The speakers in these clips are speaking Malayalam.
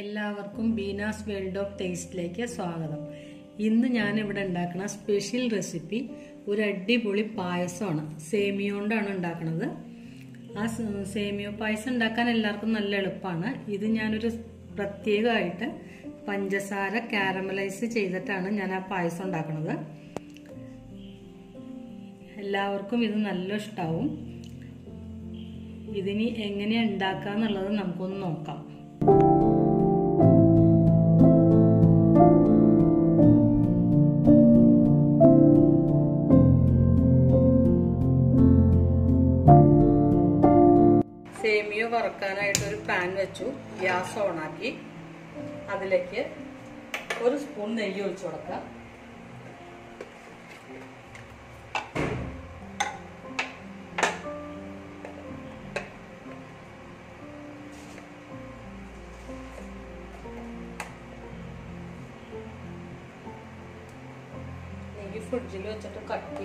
എല്ലാവർക്കും ബീനാസ് വേൾഡ് ഓഫ് ടേസ്റ്റിലേക്ക് സ്വാഗതം. ഇന്ന് ഞാൻ ഇവിടെ ഉണ്ടാക്കുന്ന സ്പെഷ്യൽ റെസിപ്പി ഒരു അടിപൊളി പായസമാണ്. സേമിയ കൊണ്ടാണ് ഉണ്ടാക്കുന്നത് ആ സേമിയോ പായസം ഉണ്ടാക്കാൻ എല്ലാവർക്കും നല്ല എളുപ്പമാണ് ഇത് ഞാനൊരു പ്രത്യേകമായിട്ട് പഞ്ചസാര കാരമലൈസ് ചെയ്തിട്ടാണ് ഞാൻ ആ പായസം ഉണ്ടാക്കുന്നത് എല്ലാവർക്കും ഇത് നല്ല ഇഷ്ടാവും. ഇതിനി എങ്ങനെയാണ് ഉണ്ടാക്കുക എന്നുള്ളത് നമുക്കൊന്ന് നോക്കാം. വറുക്കാനായിട്ട് ഒരു പാൻ വെച്ചു. ഗ്യാസ് ഓണാക്കി. അതിലേക്ക് ഒരു സ്പൂൺ നെയ്യ് ഒഴിച്ചു കൊടുക്കാം ഫ്രിഡ്ജിൽ വെച്ചിട്ട് കട്ടി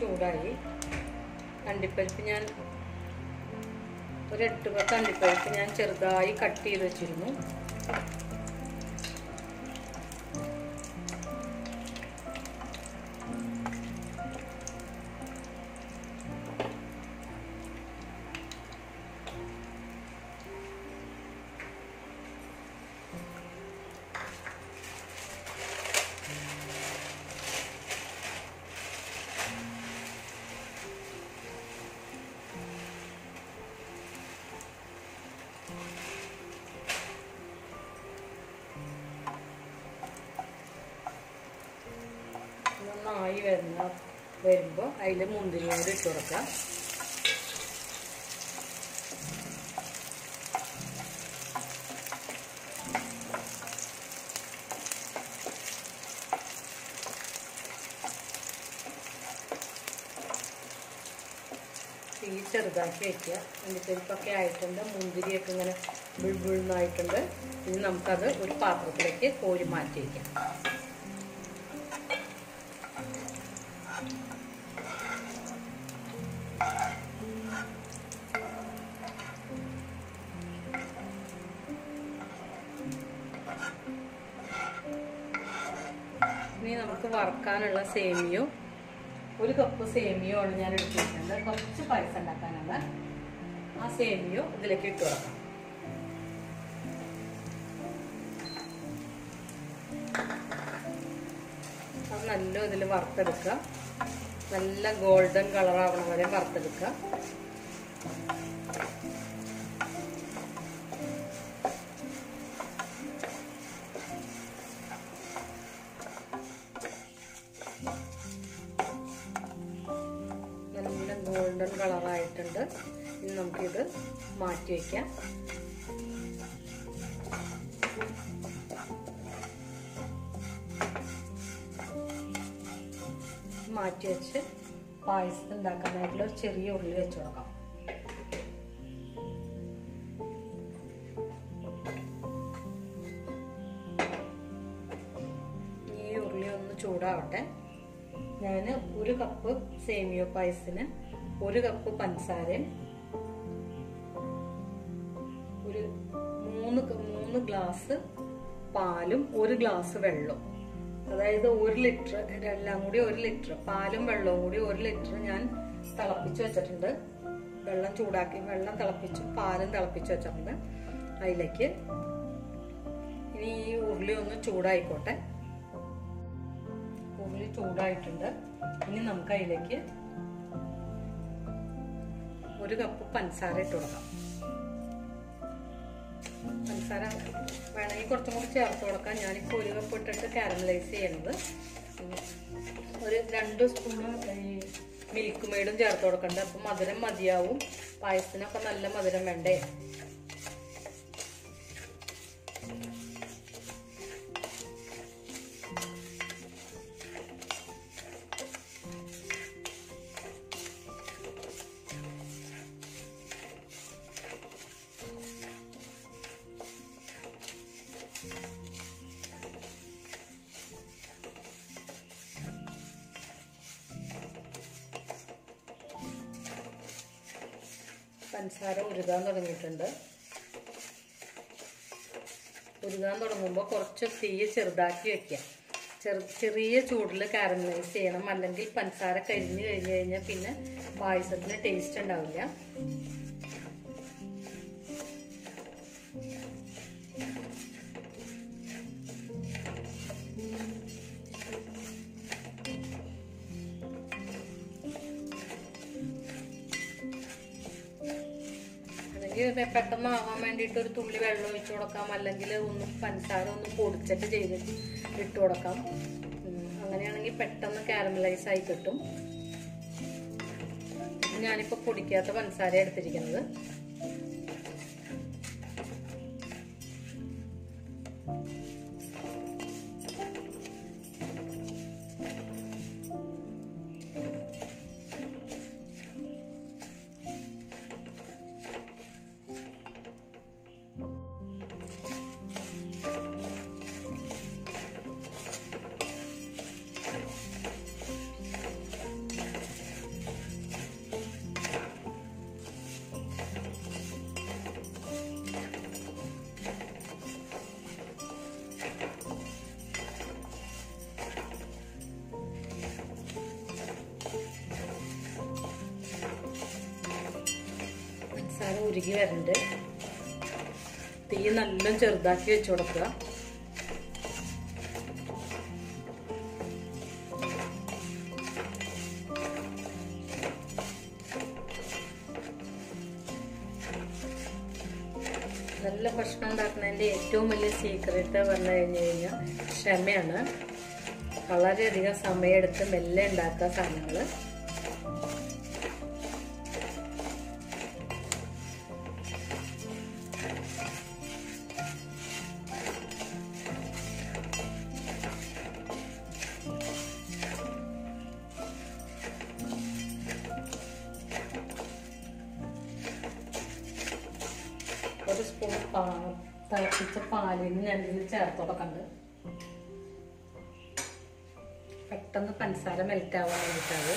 ചൂടായി. കണ്ടിപ്പരിപ്പ് ഞാൻ ഒരു എട്ട് പത്ത് അണ്ടിപ്പരിപ്പ് ഞാൻ ചെറുതായി കട്ട് ചെയ്ത് വെച്ചിരുന്നു. വരുന്ന വരുമ്പോൾ അതിൽ മുന്തിരി കൂടി ഇട്ട് കൊടുക്കാം. തീ ചെറുതാക്കി വയ്ക്കുക അണ്ടിപ്പരിപ്പൊക്കെ ആയിട്ടുണ്ട് മുന്തിരിയൊക്കെ ഇങ്ങനെ ബുൾബുൾന്നായിട്ടുണ്ട് ഇനി നമുക്കത് ഒരു പാത്രത്തിലേക്ക് കോരി മാറ്റി വയ്ക്കാം വറുക്കാനുള്ള സേമിയോ? ഒരു കപ്പ് സേമിയോ ആണ് ഞാൻ എടുത്തിരിക്കുന്നത്. കുറച്ച് പായസം ഉണ്ടാക്കാനാണ് ആ സേമിയോ ഇതിലേക്ക് ഇട്ട് കൊടുക്കാം. നല്ല ഇതിൽ വറുത്തെടുക്കുക. നല്ല ഗോൾഡൻ കളർ ആവണ വരെ വറുത്തെടുക്കുക. മാറ്റി വെച്ച് പായസം ഉണ്ടാക്കാനായിട്ടുള്ള ഒരു ചെറിയ ഉള്ളി വെച്ച് കൊടുക്കാം. ഈ ഉള്ളി ഒന്ന് ചൂടാവട്ടെ. ഞാൻ ഒരു കപ്പ് സേമിയോ പായസത്തിന് ഒരു കപ്പ് പഞ്ചസാരയും ഒരു മൂന്ന് മൂന്ന് ഗ്ലാസ് പാലും ഒരു ഗ്ലാസ് വെള്ളവും. അതായത് ഒരു ലിറ്റർ ഇതെല്ലാം കൂടി ഒരു ലിറ്റർ പാലും വെള്ളവും കൂടി ഒരു ലിറ്റർ ഞാൻ തിളപ്പിച്ച് വെച്ചിട്ടുണ്ട്. വെള്ളം ചൂടാക്കി വെള്ളം തിളപ്പിച്ച് പാലും തിളപ്പിച്ച് വെച്ചിട്ടുണ്ട് അതിലേക്ക്. ഇനി ഈ ഉരുളി ഒന്ന് ചൂടായിക്കോട്ടെ. ഉരുളി ചൂടായിട്ടുണ്ട്. ഇനി നമുക്ക് അതിലേക്ക് ഒരു കപ്പ് പഞ്ചസാര ഇട്ട് കൊടുക്കാം. പഞ്ചസാര വേണമെങ്കിൽ കുറച്ചും കൂടി ചേർത്ത് കൊടുക്കാം. ഞാനിപ്പോൾ ഒരു കപ്പ് ഇട്ടിട്ട് കാരമലൈസ് ചെയ്യണത് രണ്ട് സ്പൂണ് ഈ മിൽക്ക് മെയ്ഡും ചേർത്ത് കൊടുക്കണ്ട. അപ്പം മധുരം മതിയാവും. പായസത്തിനൊക്കെ നല്ല മധുരം വേണ്ടേ? പഞ്ചസാര ഉരുകാൻ തുടങ്ങിയിട്ടുണ്ട്. ഉരുകാൻ തുടങ്ങുമ്പോൾ കുറച്ച് തീ ചെറുതാക്കി വെക്കാം. ചെറു ചെറിയ ചൂടിൽ കാരമലൈസ് ചെയ്യണം. അല്ലെങ്കിൽ പഞ്ചസാര കരിഞ്ഞു കഴിഞ്ഞ് കഴിഞ്ഞാൽ പിന്നെ പായസത്തിന് ടേസ്റ്റ് ഉണ്ടാവില്ല. പെട്ടെന്ന് ആവാൻ വേണ്ടിയിട്ട് ഒരു തുള്ളി വെള്ളം ഒഴിച്ചു കൊടുക്കാം. അല്ലെങ്കിൽ ഒന്ന് പഞ്ചസാര ഒന്ന് പൊടിച്ചിട്ട് ചെയ്ത് ഇട്ട് കൊടുക്കാം. അങ്ങനെയാണെങ്കിൽ പെട്ടെന്ന് കാരമലൈസ് ആയി കിട്ടും. ഞാനിപ്പോൾ പൊടിക്കാത്ത പഞ്ചസാര എടുത്തിരിക്കുന്നത്. ഉരുകി വരണ്ട് തീ നല്ല ചെറുതാക്കി വെച്ചു കൊടുക്കുക. നല്ല ഭക്ഷണം ഉണ്ടാക്കുന്നതിന്റെ ഏറ്റവും വലിയ സീക്രട്ട് പറഞ്ഞു കഴിഞ്ഞു കഴിഞ്ഞാൽ ക്ഷമയാണ്. വളരെയധികം സമയമെടുത്ത് മെല്ലെ ഉണ്ടാക്കുക സാധനങ്ങൾ. സ്പൂൺ പാ തിളപ്പിച്ച പാലിന് ഞാൻ ഇതിൽ ചേർത്ത് കൊടുക്കണ്ട് പെട്ടെന്ന് പഞ്ചസാര മെൽറ്റ് ആവാൻ വേണ്ടിയിട്ടത്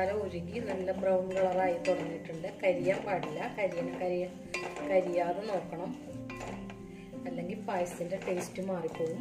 പഞ്ചസാര ഉരുകി നല്ല ബ്രൗൺ കളറായി തുടങ്ങിയിട്ടുണ്ട്. കരിയാൻ പാടില്ല. കരിയ കരിയ കരിയാതെ നോക്കണം. അല്ലെങ്കിൽ പായസത്തിന്റെ ടേസ്റ്റ് മാറിപ്പോകും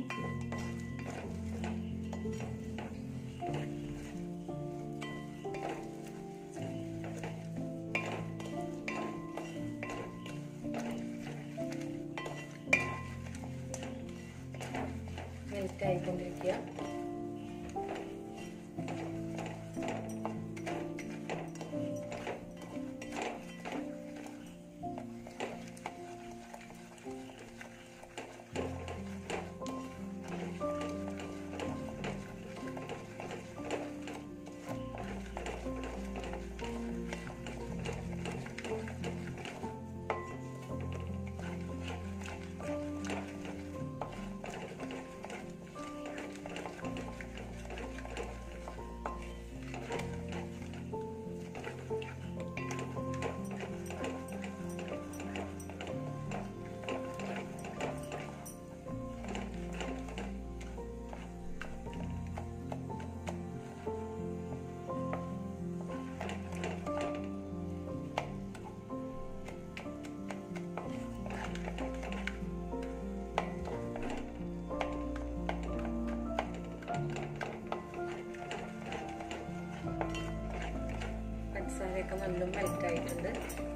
പാലൊക്കെ വൈറ്റ് ആയിട്ടുണ്ട്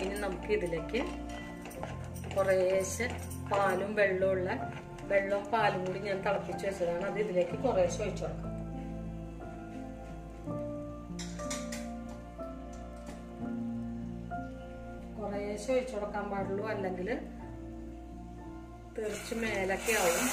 ഇനി നമുക്ക് ഇതിലേക്ക് കുറേശ്ശെ പാലും വെള്ളമുള്ള വെള്ളവും പാലും കൂടി ഞാൻ തിളപ്പിച്ച് വെച്ചതാണ്. അത് ഇതിലേക്ക് കുറേശ്ശെ ഒഴിച്ചു കൊടുക്കാം. കുറേശ്ശെ ഒഴിച്ചു കൊടുക്കാൻ പാടുള്ളൂ. അല്ലെങ്കിൽ തെറിച്ച് മേലൊക്കെ ആവും.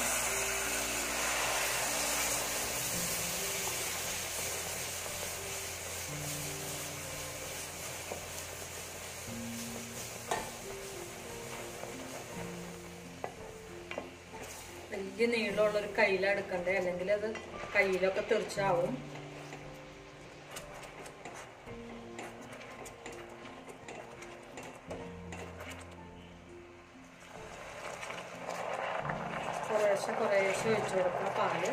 വലിയ നീളമുള്ള ഒരു കയ്യിലെടുക്കണ്ടേ അല്ലെങ്കിൽ അത് കയ്യിലൊക്കെ തെറിച്ചാവും. കുറേശ്ശെ കുറേശ്ശെ ഒഴിച്ചു കൊടുക്കുക പാൽ.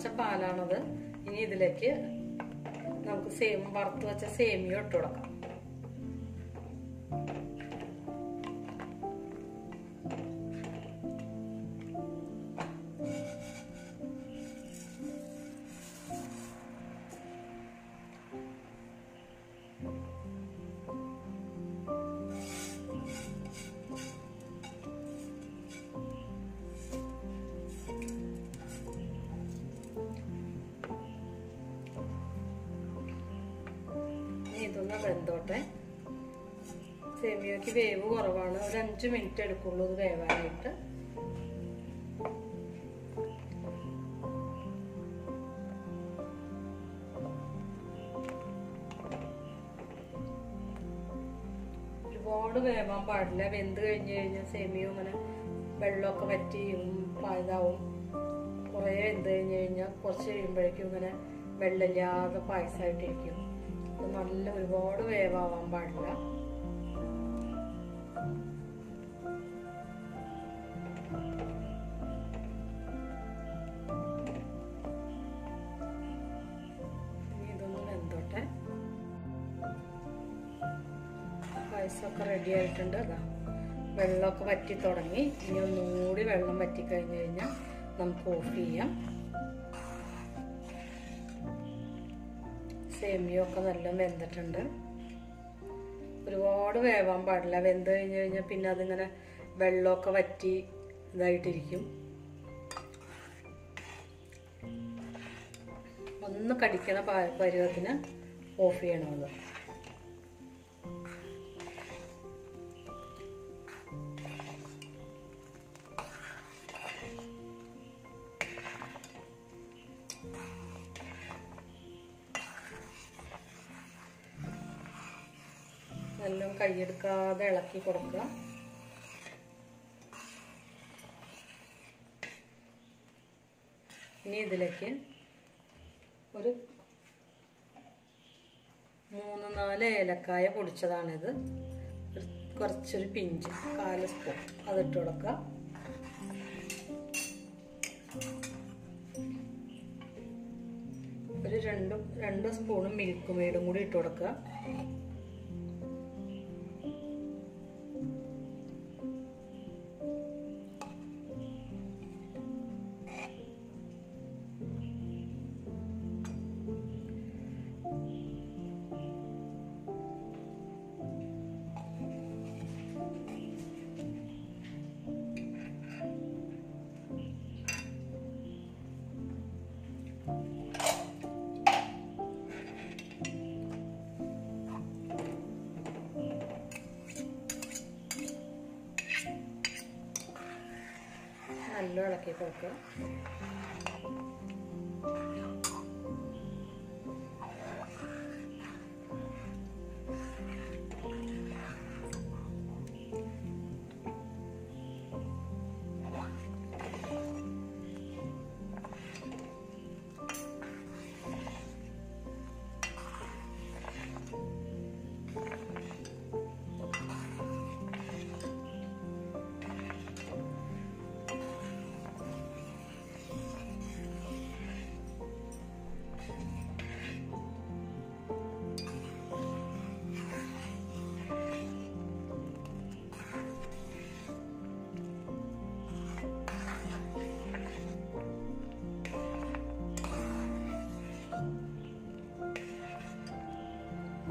ഇതിലേക്ക് പാലാണത്. ഇനി ഇതിലേക്ക് നമുക്ക് സേം വറുത്ത് വെച്ച സേമിയ ഇട്ട് കൊടുക്കാം. ഇതൊന്ന് വെന്തോട്ടെ സേമിയക്ക് വേവ് കുറവാണ്. ഒരു അഞ്ച് മിനിറ്റ് എടുക്കുള്ളൂ ഇത് വേവാനായിട്ട്. ഒരുപാട് വേവാൻ പാടില്ല. വെന്ത് കഴിഞ്ഞു കഴിഞ്ഞാൽ സേമിയ ഇങ്ങനെ വെള്ളമൊക്കെ വറ്റിയും പായതാവും കുറേ വെന്ത് കഴിഞ്ഞു കഴിഞ്ഞാൽ കുറച്ച് കഴിയുമ്പോഴേക്കും ഇങ്ങനെ വെള്ളമില്ലാതെ പായസമായിട്ടിരിക്കും. അത് നല്ല ഒരുപാട് വേവാവാൻ പാടില്ല. പായസമൊക്കെ റെഡി ആയിട്ടുണ്ട്. അതാ വെള്ളമൊക്കെ വറ്റി തുടങ്ങി. ഇനി ഒന്നുകൂടി വെള്ളം വറ്റി കഴിഞ്ഞ് കഴിഞ്ഞാൽ നമുക്ക് ഓഫ് ചെയ്യാം. സേമിയൊക്കെ നല്ല വെന്തിട്ടുണ്ട്. ഒരുപാട് വേവാൻ പാടില്ല. വെന്ത് കഴിഞ്ഞ് കഴിഞ്ഞാൽ പിന്നെ അതിങ്ങനെ വെള്ളമൊക്കെ വറ്റി ഇതായിട്ടിരിക്കും. ഒന്ന് കടിക്കണ പരുവത്തിന് ഓഫ് ചെയ്യണത് നല്ല കൈയെടുക്കാതെ ഇളക്കി കൊടുക്കുക. ഇനി ഇതിലേക്ക് ഒരു മൂന്ന് നാല് ഏലക്കായ പൊടിച്ചതാണിത്. കുറച്ചൊരു പിഞ്ച് കാൽ സ്പൂൺ അതിട്ട് കൊടുക്കുക. ഒരു രണ്ട് രണ്ട് സ്പൂണും മിൽക്ക് മെയ്ഡും കൂടി ഇട്ട് കൊടുക്കുക. ഇളക്കി കൊടുക്കുക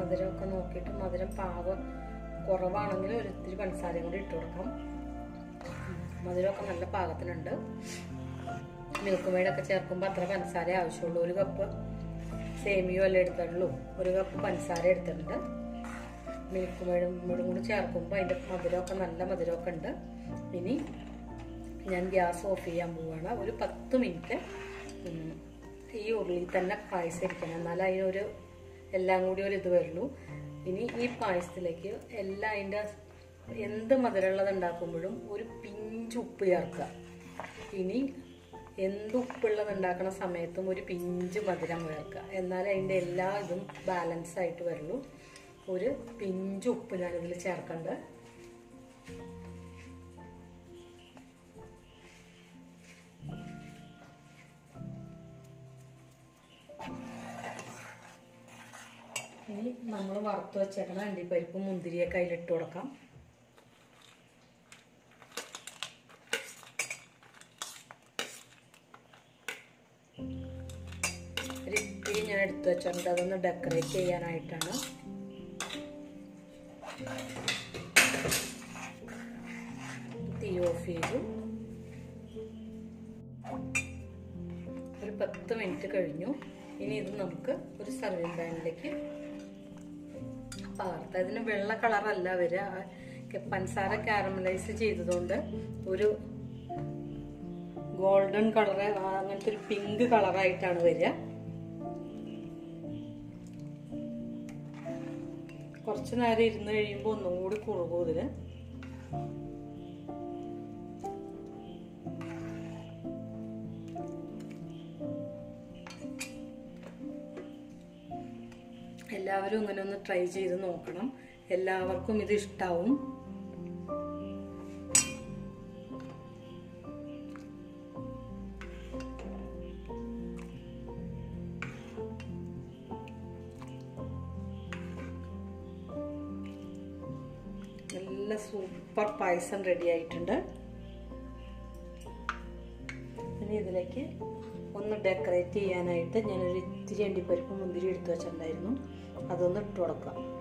മധുരമൊക്കെ നോക്കിയിട്ട് മധുരം പാകം കുറവാണെങ്കിൽ ഒരു ഇത്തിരി പഞ്ചസാരയും കൂടി ഇട്ട് കൊടുക്കാം. മധുരമൊക്കെ നല്ല പാകത്തിനുണ്ട്. മിൽക്ക് മെയ്ഡൊക്കെ ചേർക്കുമ്പോൾ അത്ര പഞ്ചസാര ആവശ്യമുള്ളൂ. ഒരു കപ്പ് സേമിയോ അല്ലേ എടുത്തുള്ളൂ. ഒരു കപ്പ് പഞ്ചസാര എടുത്തിട്ടുണ്ട്. മിൽക്ക് മെയ്ഡും മെയ്ഡും കൂടി ചേർക്കുമ്പോൾ അതിന്റെ മധുരമൊക്കെ നല്ല മധുരമൊക്കെ ഉണ്ട്. ഇനി ഞാൻ ഗ്യാസ് ഓഫ് ചെയ്യാൻ പോവുകയാണ് ഒരു പത്ത് മിനിറ്റ് ഈ ഉരുളിയിൽ തന്നെ പായസം ഇരിക്കണം. എന്നാലും അതിനൊരു എല്ലാം കൂടി ഒരു ഇത് വരുള്ളൂ ഇനി ഈ പായസത്തിലേക്ക് എല്ലാം അതിന്റെ എന്ത് മധുരമുള്ളത് ഉണ്ടാക്കുമ്പോഴും ഒരു പിഞ്ച് ഉപ്പ് ചേർക്കുക. ഇനി എന്ത് ഉപ്പുള്ളത് ഉണ്ടാക്കുന്ന സമയത്തും ഒരു പിഞ്ച് മധുരം ചേർക്കുക. എന്നാലേ അതിന്റെ എല്ലാ ഇതും ബാലൻസ് ആയിട്ട് വരുള്ളൂ ഒരു പിഞ്ച് ഉപ്പ് ഞാനിതിൽ ചേർക്കണ്ട്. ഇനി നമ്മൾ വറുത്ത് വെച്ചേക്കണ അണ്ടിപ്പരിപ്പും മുന്തിരിയൊക്കെ അതിലിട്ട് കൊടുക്കാം. ഒരിത്തിരി ഞാൻ എടുത്തു വെച്ചിട്ടുണ്ട്. അതൊന്ന് ഡെക്കറേറ്റ് ചെയ്യാനായിട്ടാണ്. തീ ഓഫ് ചെയ്തു. ഒരു പത്ത് മിനിറ്റ് കഴിഞ്ഞു. ഇനി ഇത് നമുക്ക് ഒരു സർവിങ് പാനിലേക്ക് പകർത്താം. ഇതിന് വെള്ള കളറല്ല വരിക പഞ്ചസാര കാരമലൈസ് ചെയ്തതുകൊണ്ട് ഒരു ഗോൾഡൻ കളറ് അങ്ങനത്തെ ഒരു പിങ്ക് കളറായിട്ടാണ് വരിക. കുറച്ച് നേരം ഇരുന്ന് കഴിയുമ്പോൾ ഒന്നും കൂടി കുറുകും എല്ലാവരും ഇങ്ങനെ ഒന്ന് ട്രൈ ചെയ്ത് നോക്കണം. എല്ലാവർക്കും ഇത് ഇഷ്ടാവും. നല്ല സൂപ്പർ പായസം റെഡി ആയിട്ടുണ്ട്. ഇനി ഇതിലേക്ക് ഒന്ന് ഡെക്കറേറ്റ് ചെയ്യാനായിട്ട് ഞാനൊരു ഇത്തിരി അണ്ടിപ്പരിപ്പ് മുന്തിരി എടുത്തു വെച്ചിട്ടുണ്ടായിരുന്നു. അതൊന്ന് ഇട്ട് കൊടുക്കാം